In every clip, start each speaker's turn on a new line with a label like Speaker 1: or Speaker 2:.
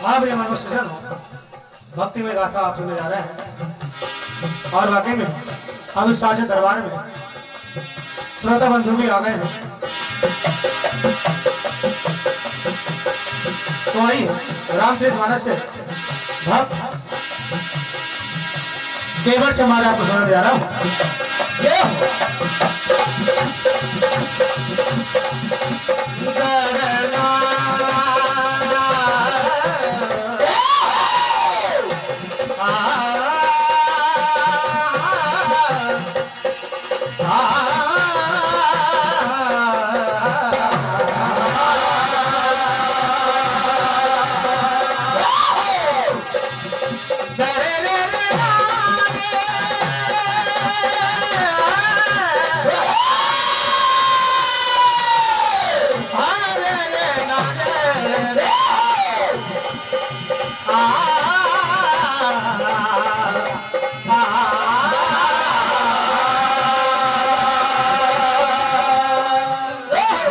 Speaker 1: हाँ भक्ति में गाथा आप सुनने जा रहे हैं। और वाकई में, हम इस साझे दरबार में श्रोता बंधु भी आ गए हैं। तो आइए रामचरित मानस से भक्त केवट से हमारे आपको सुनाने जा रहा हूँ। ये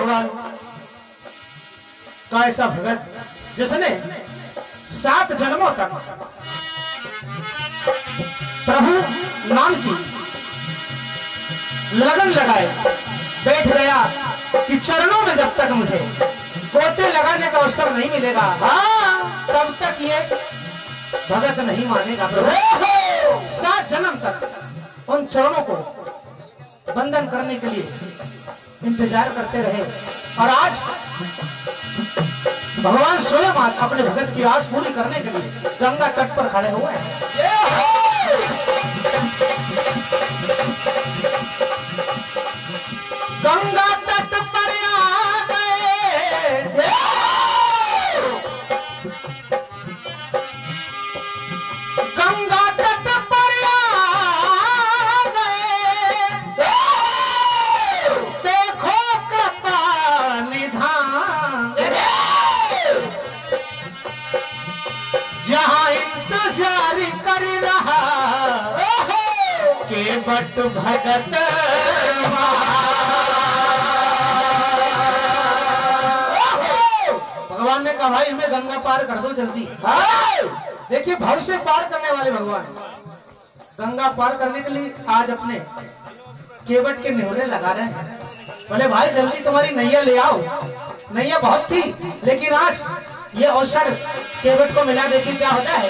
Speaker 1: भगवान का ऐसा भगत जिसने सात जन्मों तक प्रभु नाम की लगन लगाए बैठ गया कि चरणों में जब तक मुझे गोते लगाने का अवसर नहीं मिलेगा हाँ, तब तक ये भगत नहीं मानेगा प्रभु। सात जन्म तक उन चरणों को बंधन करने के लिए इंतज़ार करते रहे। और आज भगवान स्वयं आज अपने भगत की आस पूरी करने के लिए गंगा तट पर खड़े हुए हैं। भगवान ने कहा भाई हमें गंगा पार कर दो जल्दी। देखिए भव से पार करने वाले भगवान। गंगा पार करने के लिए आज अपने केवट के नेवले लगा रहे हैं। बोले भाई जल्दी तुम्हारी नैया ले आओ। नैया बहुत थी लेकिन आज ये अवसर केवट को मिला। देखिए क्या होता है।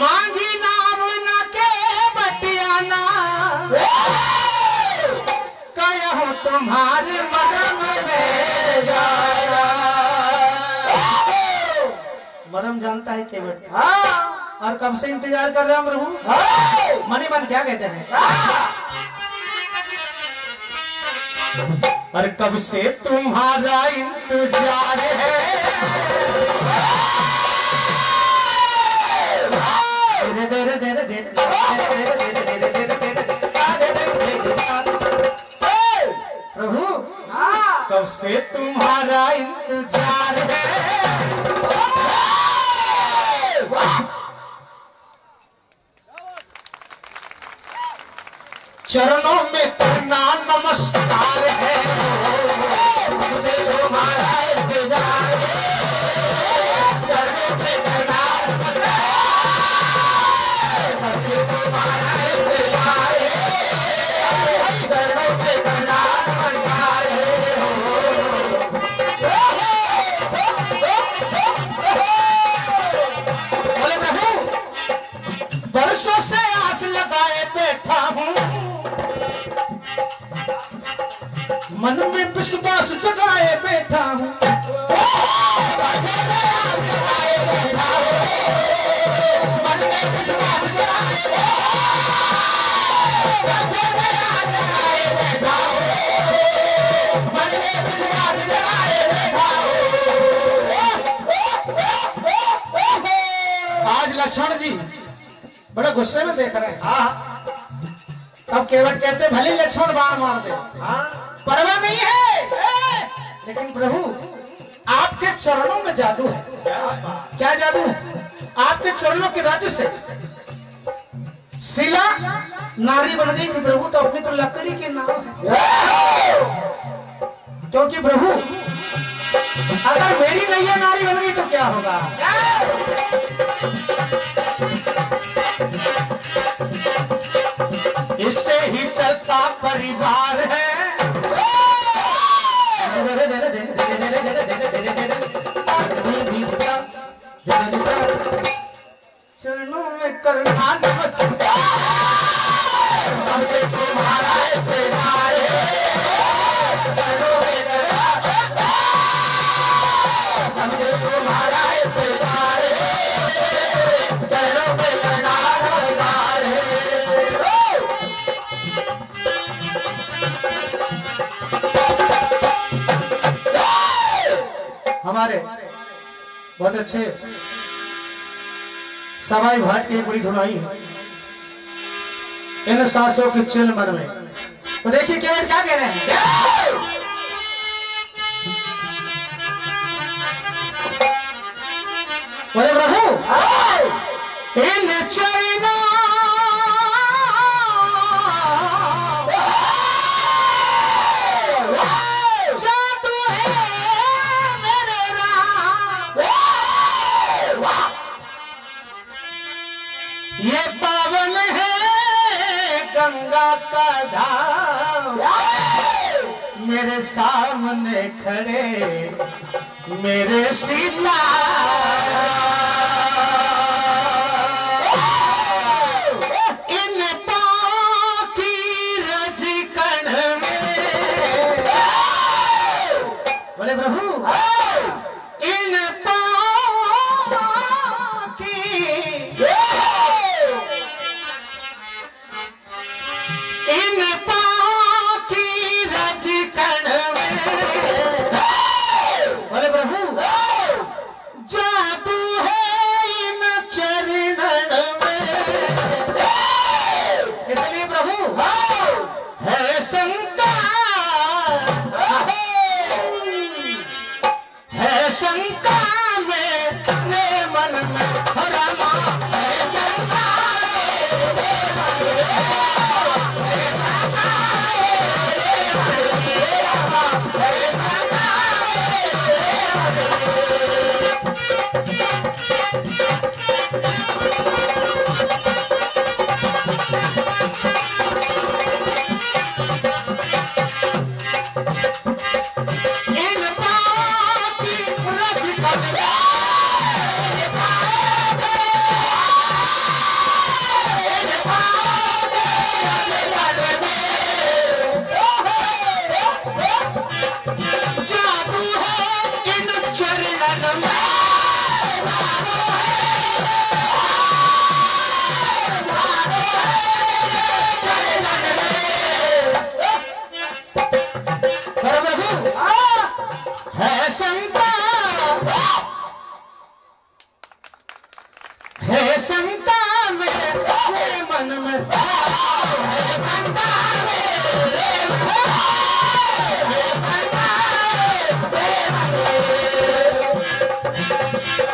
Speaker 1: मांगी नाम न के बटियाना कहो तुम्हारे मरम में जाया मरम जानता है केवट। हाँ। और कब से इंतज़ार कर रहे हम प्रभु? मनी मन क्या कहते हैं? और कब से तुम्हारा इंतज़ार है? कब से तुम्हारा इंतज़ार है। चरणों में करना नमस्कार है। मन में विश्वास जगाए बैठा हूँ। आज लक्ष्मण जी बड़े गुस्से में देख रहे हैं।
Speaker 2: हाँ।
Speaker 1: अब केवट कहते भले लक्ष्मण बाण मार दे।
Speaker 2: हाँ।
Speaker 1: परवाह नहीं है। लेकिन प्रभु, आपके चरणों में जादू है।
Speaker 2: क्या
Speaker 1: जादू है? आपके चरणों के राज्य से। शिला नारी बन गई थी प्रभु तो अपनी तो लकड़ी के नाम क्योंकि प्रभु, अगर मेरी नैया नारी बन गई तो क्या होगा? इससे ही चलता परिवार। अच्छे। सवाई भाट की एक बड़ी धुनाई है। इन सांसों के चिल मन में। तो देखिए केवल क्या कह रहे हैं। बोले प्रभु इन मेरे सामने खड़े मेरे सीता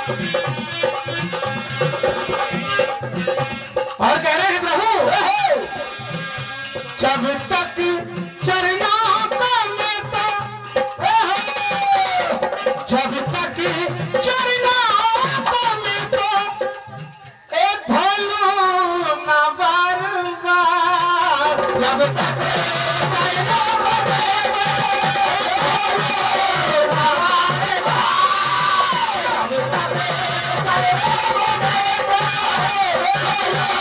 Speaker 1: और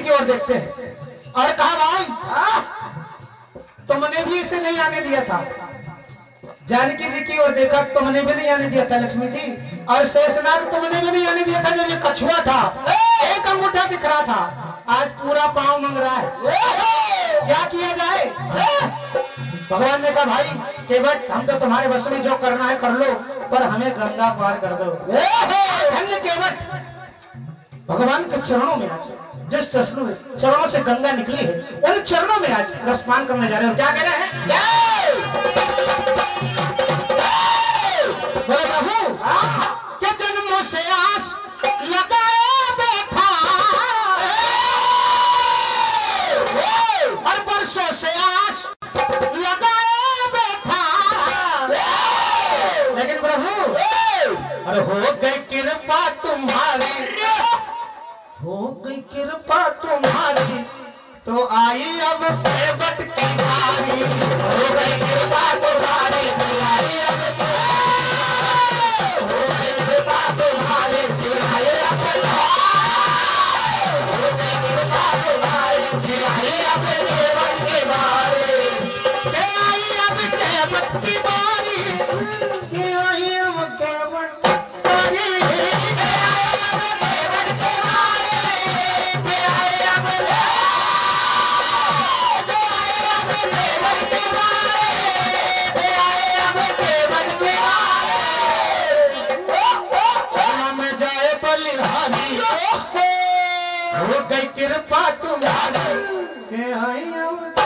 Speaker 1: जी की ओर देखते हैं। और कहा भाई? तुमने भी इसे नहीं आने दिया था। जानकी जी की ओर देखा, तुमने भी नहीं आने दिया था, लक्ष्मी जी। और शेषनाग, तुमने भी नहीं आने दिया था जब ये कछुआ था। एक अंगूठा दिख रहा था। आज पूरा पाँव मंग रहा है। क्या किया जाए? भगवान ने कहा, भाई, केवट, हम तो तुम्हारे वश में जो करना है कर लो, पर हमें गंगा पार कर दो। धन्य केवट। भगवान के चरणों में आज जिस चरणों में चरणों से गंगा निकली है, उन चरणों में आज रसपान करने जा रहे हो। क्या कह रहे हैं? से आस से आस कृपा तुम्हारी। तो आई अब हो गई कृपा तुम्हारी के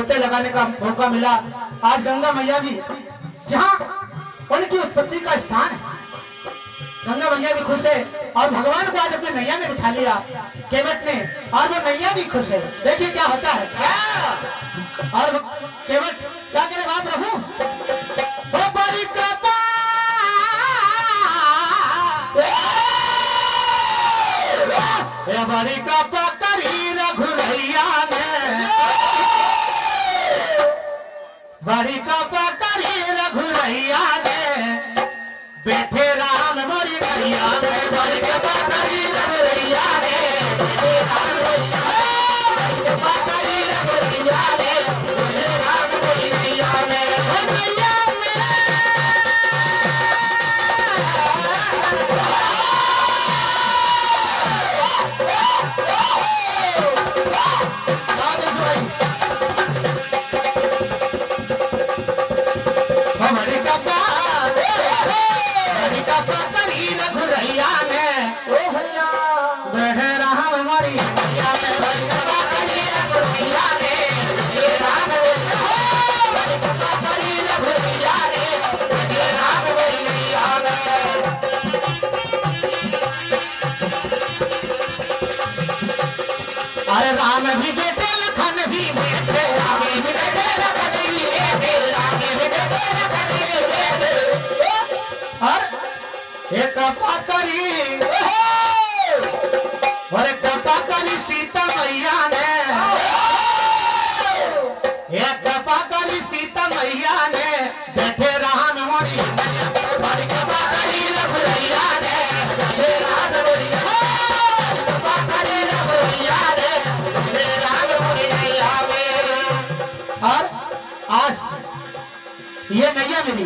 Speaker 1: गोते लगाने का मौका मिला। आज गंगा मैया भी, जहाँ उनकी उत्पत्ति का स्थान है। गंगा मैया भी खुश है और भगवान को आज अपने नैया में बिठा लिया। केवट ने, और वो नैया भी खुश है। देखिए क्या होता है। और केवट, क्या करे वहाँ प्रभु? बड़ी कृपा! बड़ी कृपा करी रघुरैया सीता मैया ने सीता मैया ने मिली।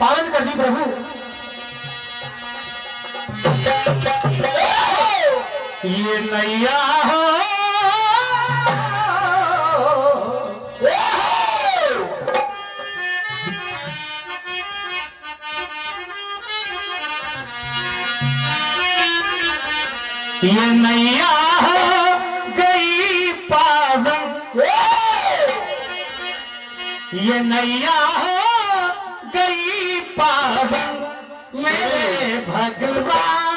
Speaker 1: पावन कर दी प्रभु। ये नैया हो। ये नैया ये नैया हो गई पावन मेरे भगवान।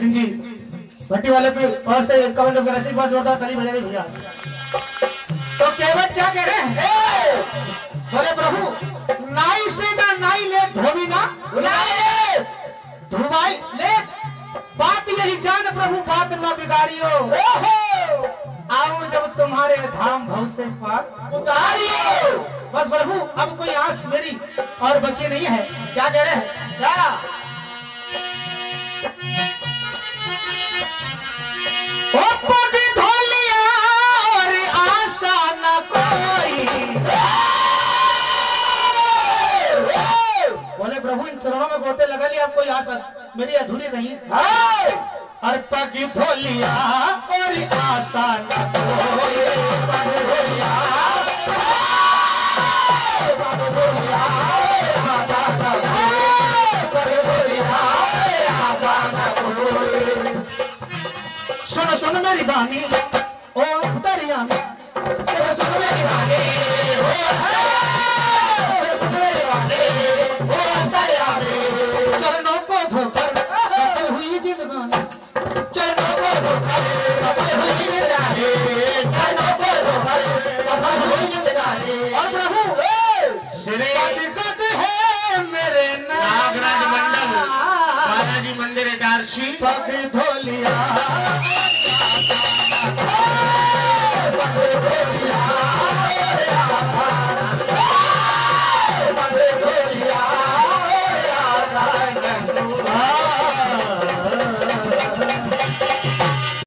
Speaker 1: सिंह जी भट्टी वाले की ओर से कमेंट वगैरह से बहुत जोरदार ताली बजा रही भैया। तो केवट क्या कह रहे हैं? बोले प्रभु नाई से ना नाई ले धोबी ना नाई ले। धुबाई ले। बात यही जान प्रभु बात ना बिगाड़ियो आओ जब तुम्हारे धाम भव से पार उतारियो। बस प्रभु अब कोई आस मेरी और बची नहीं है। क्या कह रहे हैं? क्या? में गोते लगा लिया आपको कोई आशा मेरी अधूरी नहीं और पग धोलिया और आशा न। सुन सुन मेरी बानी পাখি ধর